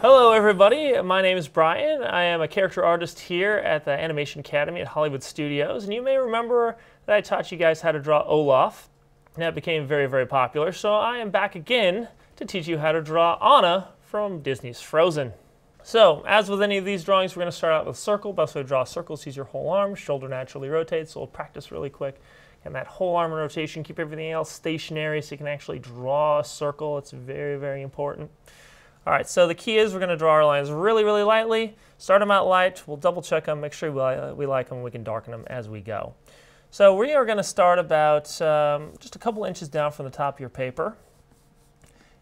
Hello everybody, my name is Brian. I am a character artist here at the Animation Academy at Hollywood Studios, and you may remember that I taught you guys how to draw Olaf. And that became very, very popular, so I am back again to teach you how to draw Anna from Disney's Frozen. So, as with any of these drawings, we're going to start out with a circle. Best way to draw a circle is use your whole arm. Shoulder naturally rotates, so we'll practice really quick. And that whole arm rotation, keep everything else stationary so you can actually draw a circle. It's very, very important. All right, so the key is we're going to draw our lines really, really lightly. Start them out light. We'll double check them, make sure we, uh, we like them, we can darken them as we go. So we are going to start about um, just a couple inches down from the top of your paper.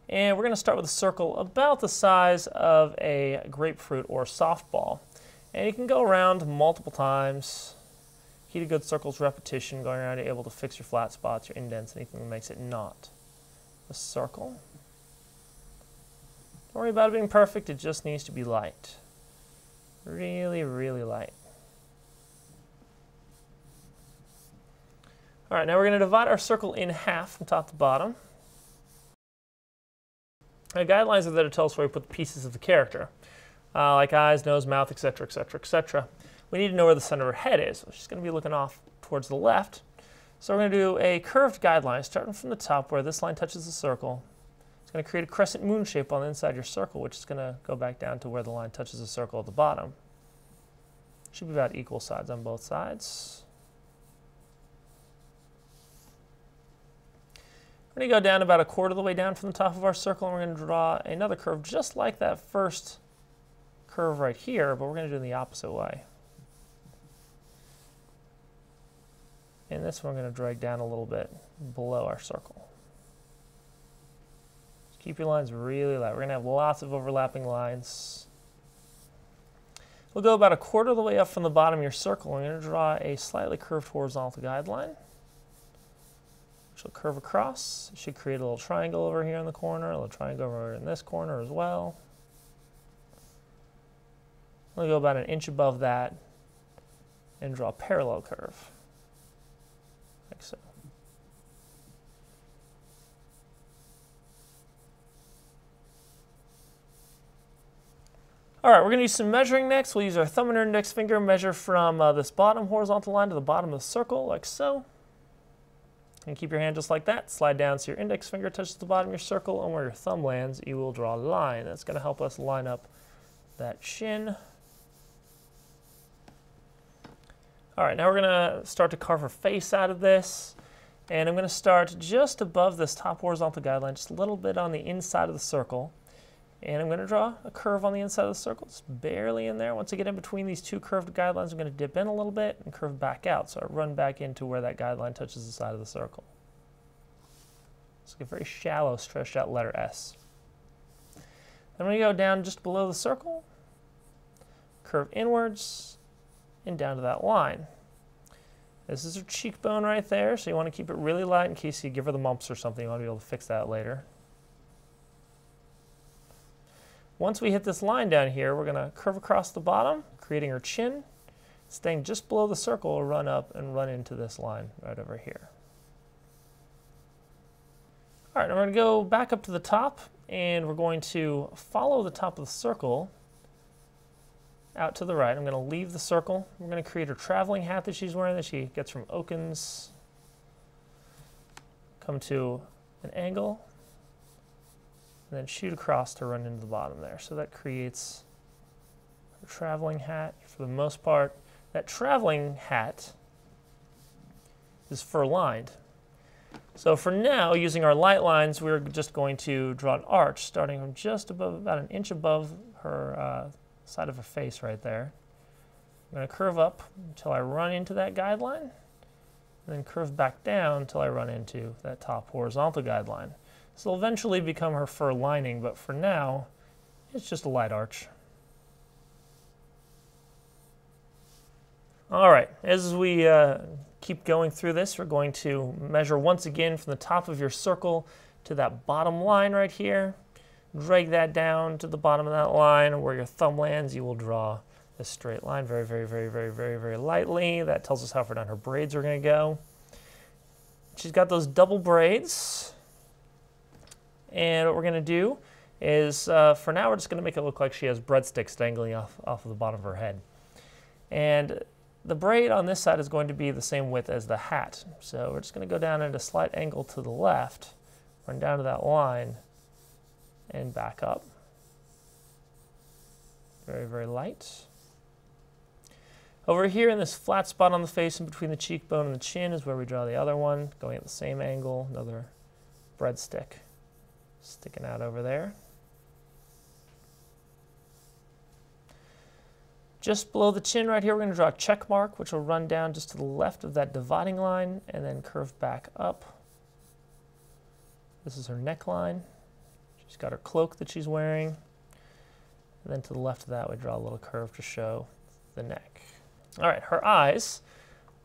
And we're going to start with a circle about the size of a grapefruit or softball. And you can go around multiple times. Key to good circles repetition, going around, you're able to fix your flat spots, your indents, anything that makes it not a circle. Don't worry about it being perfect, it just needs to be light. Really, really light. All right, now we're going to divide our circle in half from top to bottom. Our guidelines are there to tell us where we put the pieces of the character, uh, like eyes, nose, mouth, etc., etc., etc. We need to know where the center of her head is. She's going to be looking off towards the left. So we're going to do a curved guideline starting from the top where this line touches the circle it's going to create a crescent moon shape on the inside of your circle, which is going to go back down to where the line touches the circle at the bottom. Should be about equal sides on both sides. We're going to go down about a quarter of the way down from the top of our circle, and we're going to draw another curve just like that first curve right here, but we're going to do it in the opposite way. And this one we're going to drag down a little bit below our circle. Keep your lines really light. We're going to have lots of overlapping lines. We'll go about a quarter of the way up from the bottom of your circle. We're going to draw a slightly curved horizontal guideline. Which will curve across. It should create a little triangle over here in the corner, a little triangle over in this corner as well. We'll go about an inch above that and draw a parallel curve, like so. All right, we're going to use some measuring next. We'll use our thumb and our index finger, measure from uh, this bottom horizontal line to the bottom of the circle, like so. And keep your hand just like that. Slide down so your index finger touches the bottom of your circle, and where your thumb lands, you will draw a line. That's going to help us line up that chin. All right, now we're going to start to carve her face out of this. And I'm going to start just above this top horizontal guideline, just a little bit on the inside of the circle. And I'm going to draw a curve on the inside of the circle. It's barely in there. Once I get in between these two curved guidelines, I'm going to dip in a little bit and curve back out. So I run back into where that guideline touches the side of the circle. It's like a very shallow, stretched out letter S. Then I'm to go down just below the circle, curve inwards, and down to that line. This is her cheekbone right there, so you want to keep it really light in case you give her the mumps or something. You want to be able to fix that later. Once we hit this line down here, we're going to curve across the bottom, creating her chin. Staying just below the circle, run up and run into this line right over here. All right, I'm going to go back up to the top, and we're going to follow the top of the circle out to the right. I'm going to leave the circle. We're going to create her traveling hat that she's wearing that she gets from Oaken's. Come to an angle, and then shoot across to run into the bottom there. So that creates her traveling hat for the most part. That traveling hat is fur lined. So for now, using our light lines, we're just going to draw an arch starting from just above, about an inch above her uh, side of her face right there. I'm going to curve up until I run into that guideline, and then curve back down until I run into that top horizontal guideline. This will eventually become her fur lining, but for now, it's just a light arch. All right, as we uh, keep going through this, we're going to measure once again from the top of your circle to that bottom line right here. Drag that down to the bottom of that line. Where your thumb lands, you will draw a straight line very, very, very, very, very, very lightly. That tells us how far down her braids are going to go she's got those double braids. And what we're going to do is, uh, for now, we're just going to make it look like she has breadsticks dangling off, off of the bottom of her head. And the braid on this side is going to be the same width as the hat. So we're just going to go down at a slight angle to the left, run down to that line, and back up. Very, very light. Over here in this flat spot on the face in between the cheekbone and the chin is where we draw the other one, going at the same angle, another breadstick sticking out over there. Just below the chin right here, we're going to draw a check mark, which will run down just to the left of that dividing line and then curve back up. This is her neckline. She's got her cloak that she's wearing. And then to the left of that, we draw a little curve to show the neck. All right, her eyes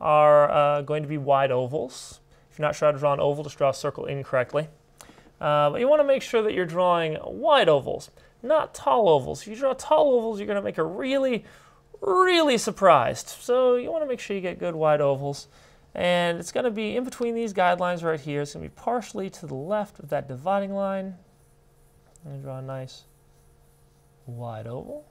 are uh, going to be wide ovals. If you're not sure how to draw an oval, just draw a circle incorrectly. Uh, but you want to make sure that you're drawing wide ovals, not tall ovals. If you draw tall ovals, you're going to make her really, really surprised. So you want to make sure you get good wide ovals. And it's going to be in between these guidelines right here. It's going to be partially to the left of that dividing line. And draw a nice wide oval.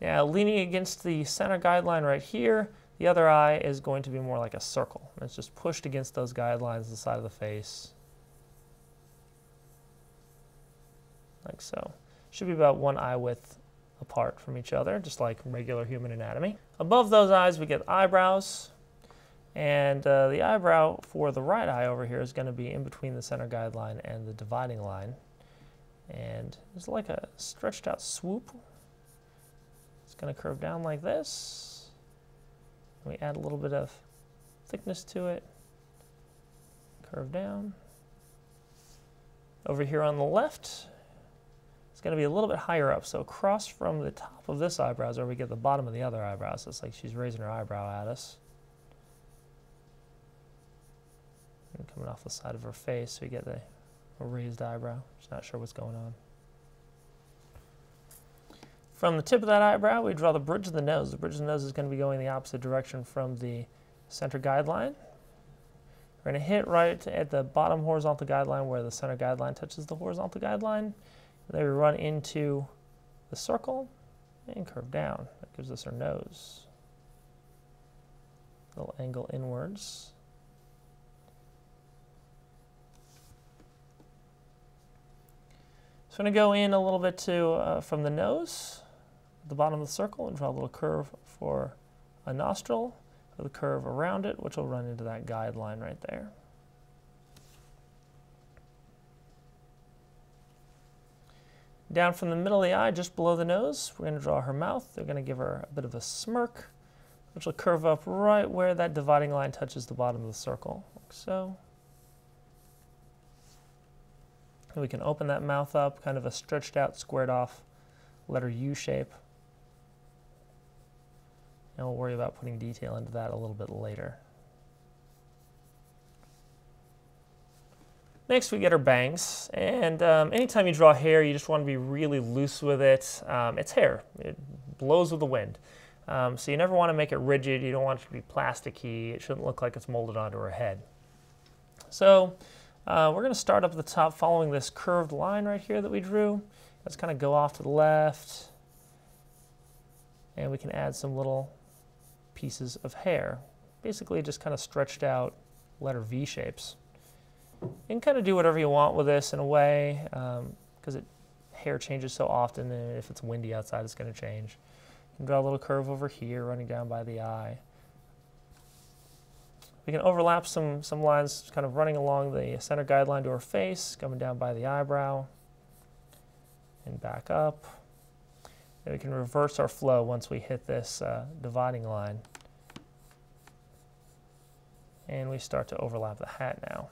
Now, leaning against the center guideline right here, the other eye is going to be more like a circle. It's just pushed against those guidelines, the side of the face, like so. Should be about one eye width apart from each other, just like regular human anatomy. Above those eyes, we get eyebrows. And uh, the eyebrow for the right eye over here is going to be in between the center guideline and the dividing line. And it's like a stretched out swoop. It's going to curve down like this. We add a little bit of thickness to it. Curve down. Over here on the left, it's going to be a little bit higher up. So across from the top of this eyebrow is where we get the bottom of the other eyebrow. So it's like she's raising her eyebrow at us. And coming off the side of her face, we get the, raised eyebrow. She's not sure what's going on. From the tip of that eyebrow, we draw the bridge of the nose. The bridge of the nose is going to be going the opposite direction from the center guideline. We're going to hit right at the bottom horizontal guideline where the center guideline touches the horizontal guideline. And then we run into the circle and curve down. That gives us our nose. Little angle inwards. So I'm going to go in a little bit to uh, from the nose the bottom of the circle and draw a little curve for a nostril with a curve around it, which will run into that guideline right there. Down from the middle of the eye, just below the nose, we're going to draw her mouth. They're going to give her a bit of a smirk, which will curve up right where that dividing line touches the bottom of the circle, like so. And we can open that mouth up, kind of a stretched out, squared off letter U shape. And we'll worry about putting detail into that a little bit later. Next, we get our bangs. And um, anytime you draw hair, you just want to be really loose with it. Um, it's hair. It blows with the wind. Um, so you never want to make it rigid. You don't want it to be plasticky. It shouldn't look like it's molded onto her head. So uh, we're going to start up at the top following this curved line right here that we drew. Let's kind of go off to the left. And we can add some little pieces of hair. Basically just kind of stretched out letter V shapes. You can kind of do whatever you want with this in a way because um, hair changes so often and if it's windy outside it's going to change. You can draw a little curve over here running down by the eye. We can overlap some, some lines kind of running along the center guideline to her face, coming down by the eyebrow and back up. And we can reverse our flow once we hit this uh, dividing line. And we start to overlap the hat now.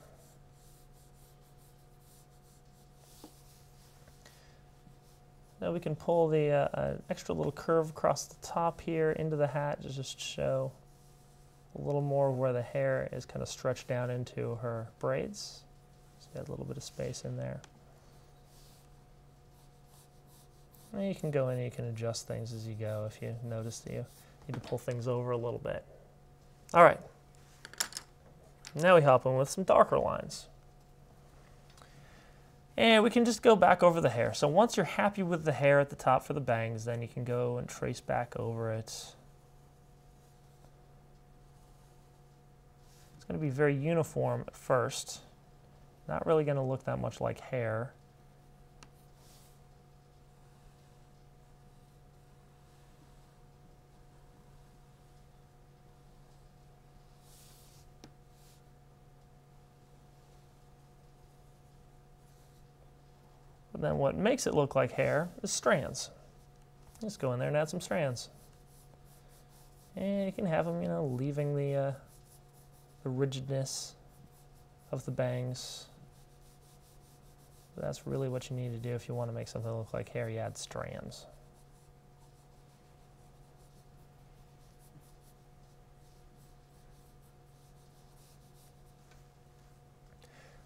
Now we can pull the uh, extra little curve across the top here into the hat to just show a little more where the hair is kind of stretched down into her braids. So you a little bit of space in there. And you can go in and you can adjust things as you go if you notice that you need to pull things over a little bit. All right. Now we hop in with some darker lines. And we can just go back over the hair. So once you're happy with the hair at the top for the bangs, then you can go and trace back over it. Going to be very uniform at first. Not really going to look that much like hair. But then what makes it look like hair is strands. Just go in there and add some strands. And you can have them, you know, leaving the, uh, the rigidness of the bangs. That's really what you need to do if you want to make something look like hair. You add strands.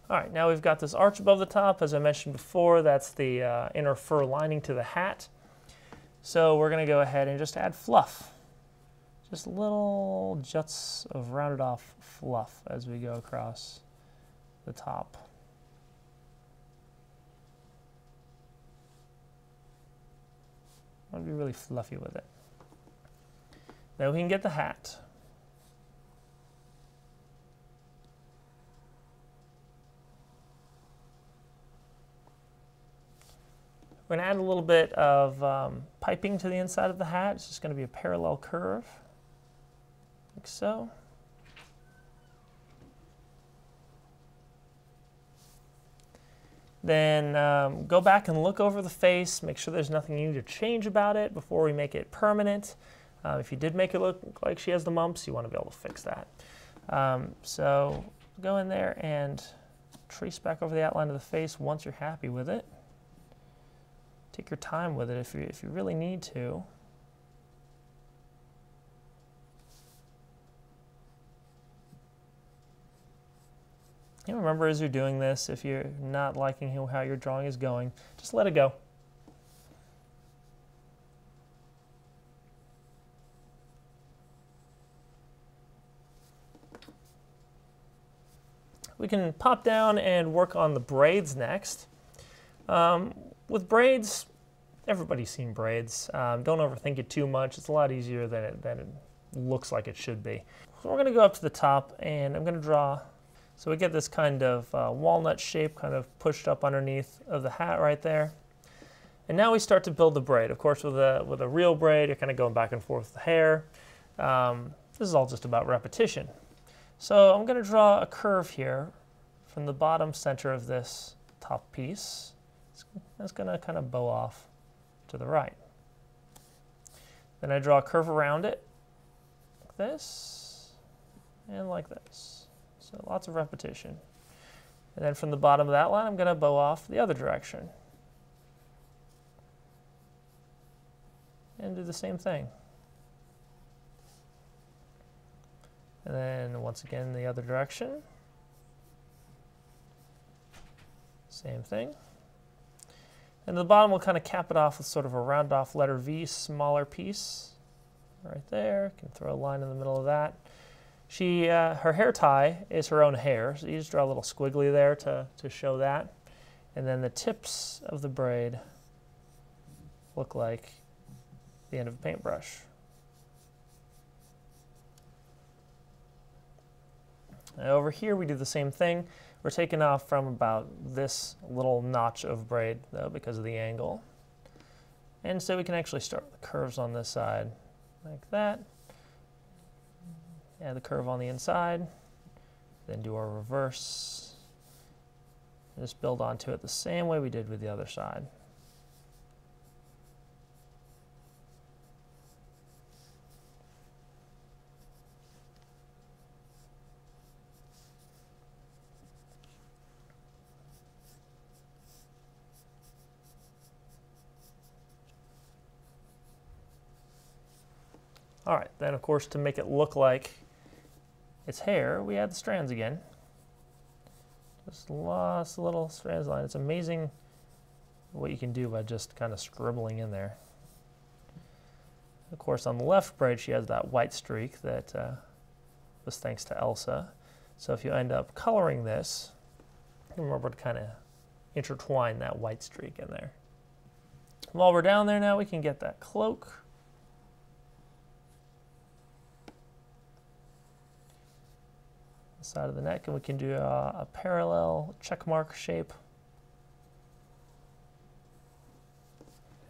All right, now we've got this arch above the top. As I mentioned before, that's the uh, inner fur lining to the hat. So we're going to go ahead and just add fluff. Just little juts of rounded off fluff as we go across the top. I want to be really fluffy with it. Now we can get the hat. We're going to add a little bit of um, piping to the inside of the hat. It's just going to be a parallel curve, like so. Then um, go back and look over the face, make sure there's nothing you need to change about it before we make it permanent. Uh, if you did make it look like she has the mumps, you want to be able to fix that. Um, so go in there and trace back over the outline of the face once you're happy with it. Take your time with it if you, if you really need to. And remember as you're doing this, if you're not liking how your drawing is going, just let it go. We can pop down and work on the braids next. Um, with braids, everybody's seen braids. Um, don't overthink it too much. It's a lot easier than it, than it looks like it should be. So we're going to go up to the top and I'm going to draw. So we get this kind of uh, walnut shape kind of pushed up underneath of the hat right there. And now we start to build the braid. Of course, with a, with a real braid, you're kind of going back and forth with the hair. Um, this is all just about repetition. So I'm going to draw a curve here from the bottom center of this top piece it's going to kind of bow off to the right. Then I draw a curve around it, like this, and like this. So lots of repetition. And then from the bottom of that line, I'm going to bow off the other direction. And do the same thing. And then once again, the other direction. Same thing. And the bottom will kind of cap it off with sort of a round off letter V, smaller piece right there. Can throw a line in the middle of that. She, uh, her hair tie is her own hair, so you just draw a little squiggly there to, to show that. And then the tips of the braid look like the end of a paintbrush. Now over here we do the same thing. We're taking off from about this little notch of braid though because of the angle. And so we can actually start the curves on this side like that. Add the curve on the inside, then do our reverse. And just build onto it the same way we did with the other side. All right, then of course to make it look like it's hair, we add the strands again. Just lost of little strands line. It's amazing what you can do by just kind of scribbling in there. Of course, on the left braid, she has that white streak that uh, was thanks to Elsa. So if you end up coloring this, remember to kind of intertwine that white streak in there. While we're down there now, we can get that cloak. The side of the neck, and we can do a, a parallel check mark shape.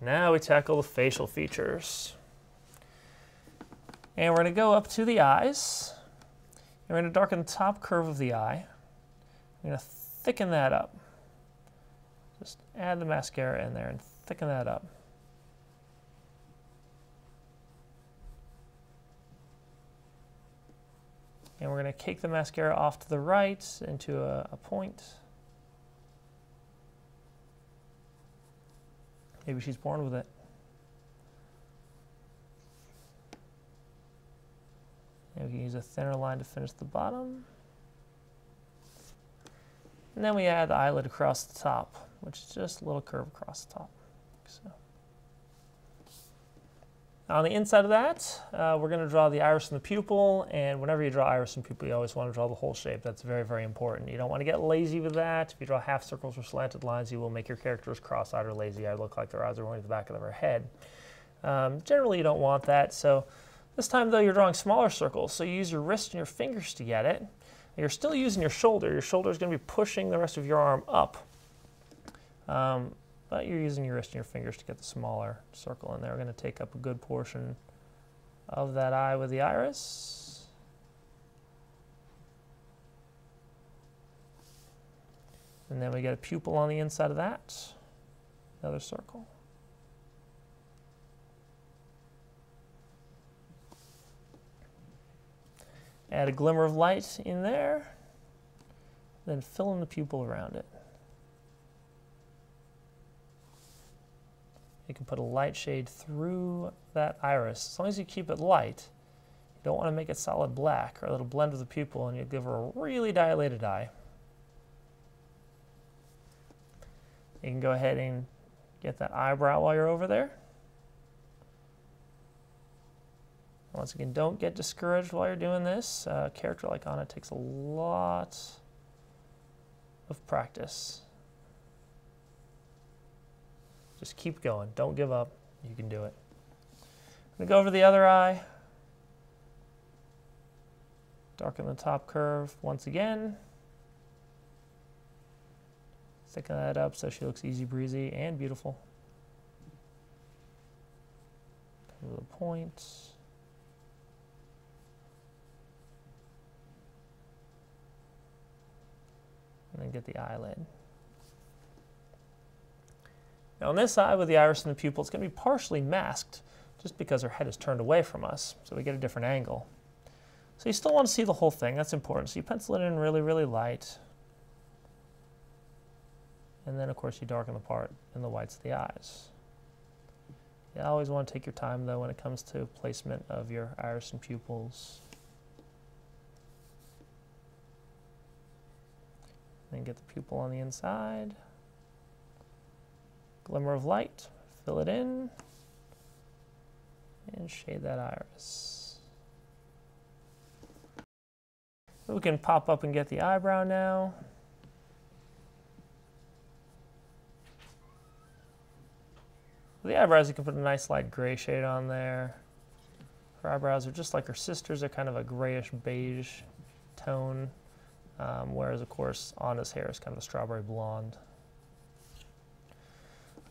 Now we tackle the facial features. And we're going to go up to the eyes. And we're going to darken the top curve of the eye. I'm going to thicken that up. Just add the mascara in there and thicken that up. And we're going to cake the mascara off to the right into a, a point. Maybe she's born with it. And we can use a thinner line to finish the bottom. And then we add the eyelid across the top, which is just a little curve across the top. like So. On the inside of that, uh, we're going to draw the iris and the pupil, and whenever you draw iris and pupil, you always want to draw the whole shape. That's very, very important. You don't want to get lazy with that. If you draw half circles or slanted lines, you will make your characters cross-eyed or lazy-eyed, look like their eyes are going to the back of their head. Um, generally, you don't want that, so this time, though, you're drawing smaller circles, so you use your wrist and your fingers to get it. You're still using your shoulder. Your shoulder is going to be pushing the rest of your arm up. Um, but you're using your wrist and your fingers to get the smaller circle in there. We're going to take up a good portion of that eye with the iris. And then we get a pupil on the inside of that, another circle. Add a glimmer of light in there, then fill in the pupil around it. You can put a light shade through that iris. As long as you keep it light, you don't want to make it solid black or it'll blend with the pupil and you'll give her a really dilated eye. You can go ahead and get that eyebrow while you're over there. Once again, don't get discouraged while you're doing this. Uh, a character like Anna takes a lot of practice. Just keep going. Don't give up. You can do it. I'm going to go over the other eye. Darken the top curve once again. Thicken that up so she looks easy breezy and beautiful. Come to the point. and then get the eyelid. Now on this eye with the iris and the pupil, it's going to be partially masked just because her head is turned away from us, so we get a different angle. So you still want to see the whole thing, that's important. So you pencil it in really, really light. And then of course you darken the part in the whites of the eyes. You always want to take your time though when it comes to placement of your iris and pupils. Then get the pupil on the inside. Glimmer of light, fill it in, and shade that iris. We can pop up and get the eyebrow now. The eyebrows, you can put a nice light gray shade on there. Her eyebrows are just like her sister's, they're kind of a grayish beige tone. Um, whereas, of course, Anna's hair is kind of a strawberry blonde.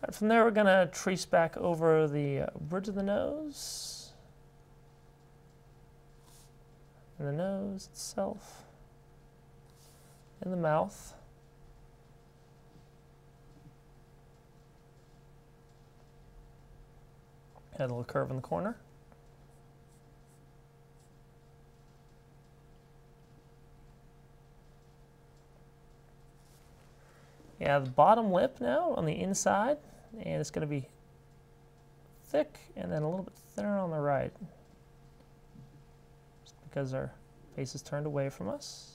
Right, from there, we're going to trace back over the bridge of the nose, and the nose itself, and the mouth. Add a little curve in the corner. Yeah, the bottom lip now on the inside, and it's going to be thick and then a little bit thinner on the right. Just because our face is turned away from us.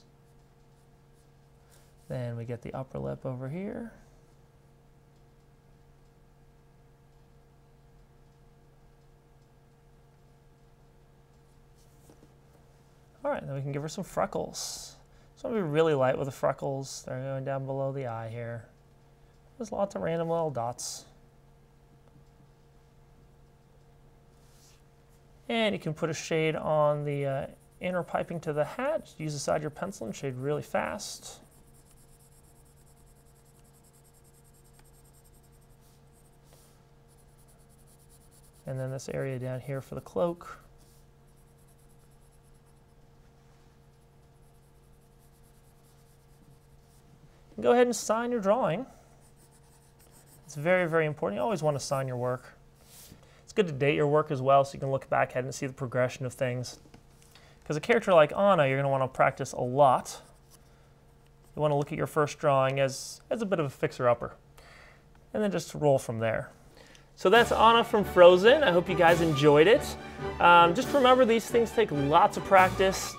Then we get the upper lip over here. All right, then we can give her some freckles. So I'm gonna be really light with the freckles. They're going down below the eye here. There's lots of random little dots. And you can put a shade on the uh, inner piping to the hat. Use the side of your pencil and shade really fast. And then this area down here for the cloak. Go ahead and sign your drawing. It's very, very important. You always want to sign your work It's good to date your work as well so you can look back at it and see the progression of things. Because a character like Anna, you're going to want to practice a lot. You want to look at your first drawing as, as a bit of a fixer-upper. And then just roll from there. So that's Anna from Frozen. I hope you guys enjoyed it. Um, just remember these things take lots of practice.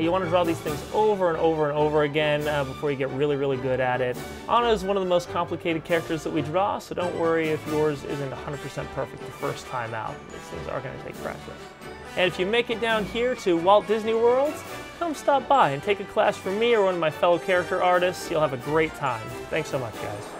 You want to draw these things over and over and over again uh, before you get really, really good at it. Anna is one of the most complicated characters that we draw, so don't worry if yours isn't 100% perfect the first time out. These things are going to take practice. And if you make it down here to Walt Disney World, come stop by and take a class from me or one of my fellow character artists. You'll have a great time. Thanks so much, guys.